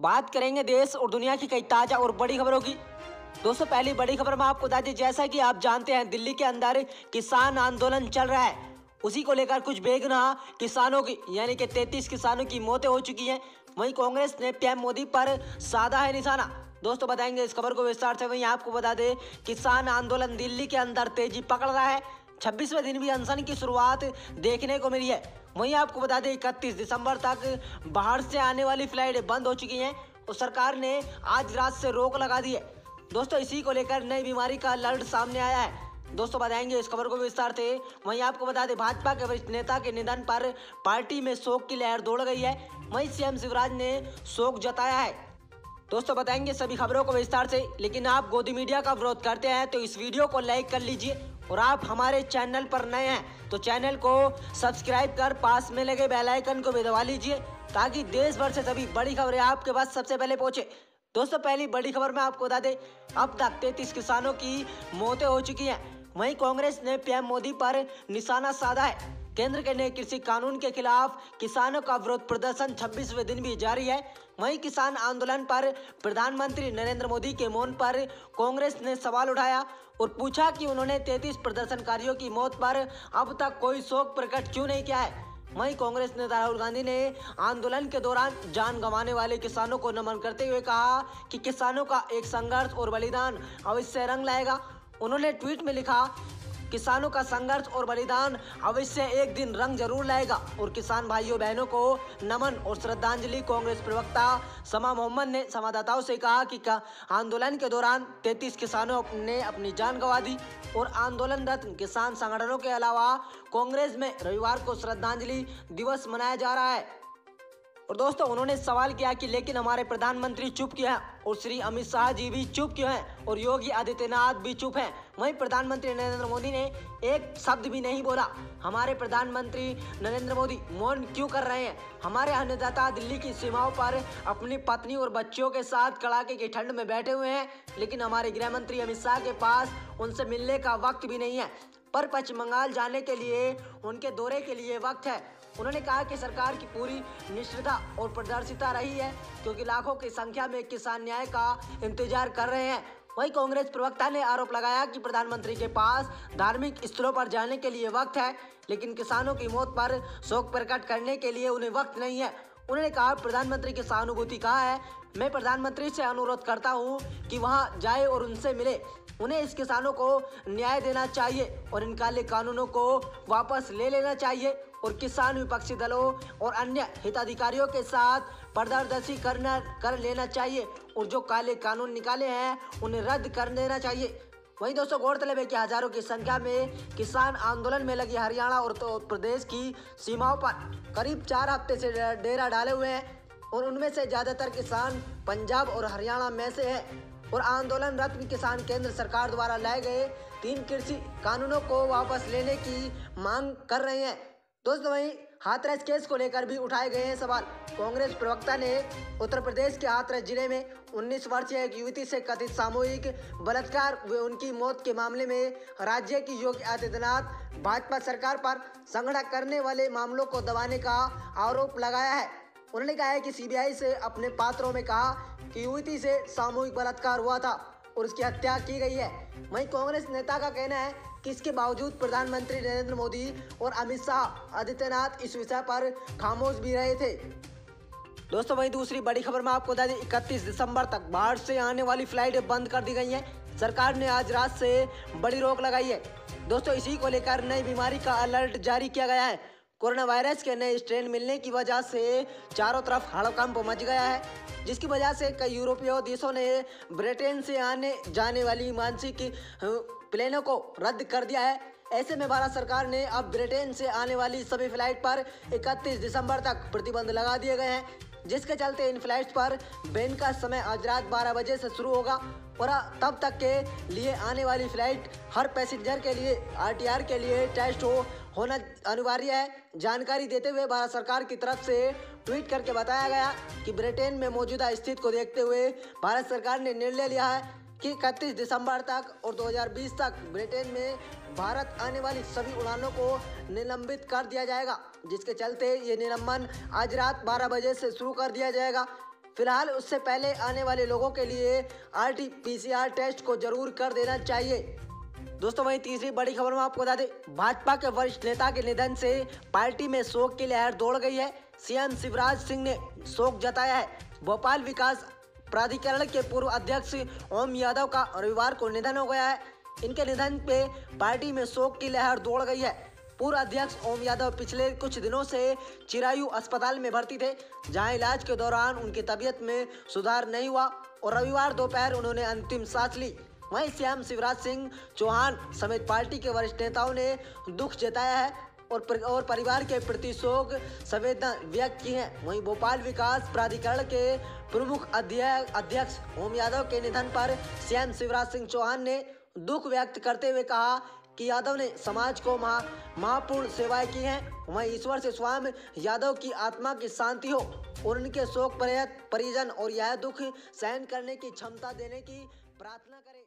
बात करेंगे देश और दुनिया की कई ताज़ा और बड़ी खबरों की। दोस्तों, पहली बड़ी खबर में आपको बता दें, जैसा कि आप जानते हैं, दिल्ली के अंदर किसान आंदोलन चल रहा है। उसी को लेकर कुछ बेगना किसानों की, यानी कि 33 किसानों की मौतें हो चुकी हैं। वहीं कांग्रेस ने पीएम मोदी पर साधा है निशाना। दोस्तों, बताएँगे इस खबर को विस्तार से। वहीं आपको बता दें, किसान आंदोलन दिल्ली के अंदर तेज़ी पकड़ रहा है। छब्बीसवें दिन भी अनशन की शुरुआत देखने को मिली है। वहीं आपको बता दें, इकतीस दिसंबर तक बाहर से आने वाली फ्लाइटें बंद हो चुकी हैं और सरकार ने आज रात से रोक लगा दी है। दोस्तों, इसी को लेकर नई बीमारी का अलर्ट सामने आया है। दोस्तों, बताएँगे इस खबर को विस्तार से। वहीं आपको बता दें, भाजपा के वरिष्ठ नेता के निधन पर पार्टी में शोक की लहर दौड़ गई है। वहीं सीएम शिवराज ने शोक जताया है। दोस्तों, बताएँगे सभी खबरों को विस्तार से, लेकिन आप गोदी मीडिया का विरोध करते हैं तो इस वीडियो को लाइक कर लीजिए और आप हमारे चैनल पर नए हैं तो चैनल को सब्सक्राइब कर पास में लगे बेल आइकन को भी दबा लीजिए, ताकि देश भर से सभी बड़ी खबरें आपके पास सबसे पहले पहुँचे। दोस्तों, पहली बड़ी खबर में आपको बता दें, अब तक तैतीस किसानों की मौतें हो चुकी हैं। वहीं कांग्रेस ने पीएम मोदी पर निशाना साधा है। केंद्र के नए कृषि कानून के खिलाफ किसानों का विरोध प्रदर्शन 26वें दिन भी जारी है। वहीं किसान आंदोलन पर प्रधानमंत्री नरेंद्र मोदी के मौन पर कांग्रेस ने सवाल उठाया और पूछा कि उन्होंने 33 प्रदर्शनकारियों की मौत पर अब तक कोई शोक प्रकट क्यों नहीं किया है? वहीं कांग्रेस नेता राहुल गांधी ने आंदोलन के दौरान जान गंवाने वाले किसानों को नमन करते हुए कहा कि किसानों का एक संघर्ष और बलिदान अवश्य रंग लाएगा। उन्होंने ट्वीट में लिखा किसानों का संघर्ष और बलिदान अवश्य एक दिन रंग ज़रूर लाएगा। और किसान भाइयों, बहनों को नमन और श्रद्धांजलि कांग्रेस प्रवक्ता समा मोहम्मद ने संवाददाताओं से कहा कि आंदोलन के दौरान 33 किसानों ने अपनी जान गंवा दी और आंदोलनरत किसान संगठनों के अलावा कांग्रेस में रविवार को श्रद्धांजलि दिवस मनाया जा रहा है। और दोस्तों, उन्होंने सवाल किया कि लेकिन हमारे प्रधानमंत्री चुप क्यों हैं? और श्री अमित शाह जी भी चुप क्यों हैं? और योगी आदित्यनाथ भी चुप हैं? वहीं प्रधानमंत्री नरेंद्र मोदी ने एक शब्द भी नहीं बोला। हमारे प्रधानमंत्री नरेंद्र मोदी मौन क्यों कर रहे हैं? हमारे अन्नदाता दिल्ली की सीमाओं पर अपनी पत्नी और बच्चों के साथ कड़ाके की ठंड में बैठे हुए हैं, लेकिन हमारे गृह मंत्री अमित शाह के पास उनसे मिलने का वक्त भी नहीं है। पर पश्चिम बंगाल जाने के लिए, उनके दौरे के लिए वक्त है। उन्होंने कहा कि सरकार की पूरी निष्ठता और पारदर्शिता रही है, क्योंकि लाखों की संख्या में किसान न्याय का इंतज़ार कर रहे हैं। वहीं कांग्रेस प्रवक्ता ने आरोप लगाया कि प्रधानमंत्री के पास धार्मिक स्थलों पर जाने के लिए वक्त है, लेकिन किसानों की मौत पर शोक प्रकट करने के लिए उन्हें वक्त नहीं है। उन्होंने कहा, प्रधानमंत्री की सहानुभूति कहा है? मैं प्रधानमंत्री से अनुरोध करता हूँ कि वहाँ जाए और उनसे मिले। उन्हें इस किसानों को न्याय देना चाहिए और इन काले कानूनों को वापस ले लेना चाहिए और किसान विपक्षी दलों और अन्य हिताधिकारियों के साथ प्रदर्शी करना, कर लेना चाहिए और जो काले कानून निकाले हैं, उन्हें रद्द कर देना चाहिए। वहीं दोस्तों गौरतलब है कि हज़ारों की संख्या में किसान आंदोलन में लगी हरियाणा और तो प्रदेश की सीमाओं पर करीब चार हफ़्ते से डेरा डाले हुए हैं और उनमें से ज़्यादातर किसान पंजाब और हरियाणा में से है। और आंदोलन आंदोलनरत किसान केंद्र सरकार द्वारा लाए गए तीन कृषि कानूनों को वापस लेने की मांग कर रहे हैं। दोस्तों वहीं हाथरस केस को लेकर भी उठाए गए हैं सवाल। कांग्रेस प्रवक्ता ने उत्तर प्रदेश के हाथरस ज़िले में 19 वर्षीय एक युवती से कथित सामूहिक बलात्कार व उनकी मौत के मामले में राज्य की योगी आदित्यनाथ भाजपा सरकार पर संगठन करने वाले मामलों को दबाने का आरोप लगाया है। उन्होंने कहा है कि सीबीआई से अपने पात्रों में कहा कि युवती से सामूहिक बलात्कार हुआ था। और उसकी हत्या की गई है। वहीं कांग्रेस नेता का कहना है कि इसके बावजूद प्रधानमंत्री नरेंद्र मोदी और अमित शाह आदित्यनाथ इस विषय पर खामोश भी रहे थे? दोस्तों, वहीं दूसरी बड़ी खबर में आपको बता दें, इकतीस दिसंबर तक बाहर से आने वाली फ्लाइटें बंद कर दी गई हैं। सरकार ने आज रात से बड़ी रोक लगाई है। दोस्तों, इसी को लेकर नई बीमारी का अलर्ट जारी किया गया है। कोरोना वायरस के नए स्ट्रेन मिलने की वजह से चारों तरफ़ हड़कंप मच गया है, जिसकी वजह से कई यूरोपीय देशों ने ब्रिटेन से आने, जाने वाली मानसिक प्लेनों को रद्द कर दिया है। ऐसे में भारत सरकार ने अब ब्रिटेन से आने वाली सभी फ़्लाइट पर 31 दिसंबर तक प्रतिबंध लगा दिए गए हैं, जिसके चलते इन फ्लाइट्स पर बैन का समय आज रात 12 बजे से शुरू होगा और तब तक के लिए आने वाली फ़्लाइट हर पैसेंजर के लिए, आरटीआर के लिए टेस्ट हो होना अनिवार्य है। जानकारी देते हुए भारत सरकार की तरफ़ से ट्वीट करके बताया गया कि ब्रिटेन में मौजूदा स्थिति को देखते हुए भारत सरकार ने निर्णय लिया है कि इकतीस दिसंबर तक और 2020 तक ब्रिटेन में भारत आने वाली सभी उड़ानों को निलंबित कर दिया जाएगा, जिसके चलते ये निलंबन आज रात 12 बजे से शुरू कर दिया जाएगा। फ़िलहाल उससे पहले आने वाले लोगों के लिए आर टी टेस्ट को ज़रूर कर देना चाहिए। दोस्तों, वहीं तीसरी बड़ी खबर में आपको बता दें, भाजपा के वरिष्ठ नेता के निधन से पार्टी में शोक की लहर दौड़ गई है। सीएम शिवराज सिंह ने शोक जताया है। भोपाल विकास प्राधिकरण के पूर्व अध्यक्ष ओम यादव का रविवार को निधन हो गया है। इनके निधन पे पार्टी में शोक की लहर दौड़ गई है। पूर्व अध्यक्ष ओम यादव पिछले कुछ दिनों से चिरायु अस्पताल में भर्ती थे, जहाँ इलाज के दौरान उनकी तबीयत में सुधार नहीं हुआ और रविवार दोपहर उन्होंने अंतिम सांस ली। वहीं सीएम शिवराज सिंह चौहान समेत पार्टी के वरिष्ठ नेताओं ने दुख जताया है और पर, और परिवार के प्रति शोक संवेदना व्यक्त की है। वहीं भोपाल विकास प्राधिकरण के प्रमुख अध्यक्ष ओम यादव के निधन पर सीएम शिवराज सिंह चौहान ने दुख व्यक्त करते हुए कहा कि यादव ने समाज को महा महापूर्ण सेवाएँ की हैं। वहीं ईश्वर से स्वामी यादव की आत्मा की शांति हो और उनके शोक परिजन और यह दुख सहन करने की क्षमता देने की प्रार्थना करें।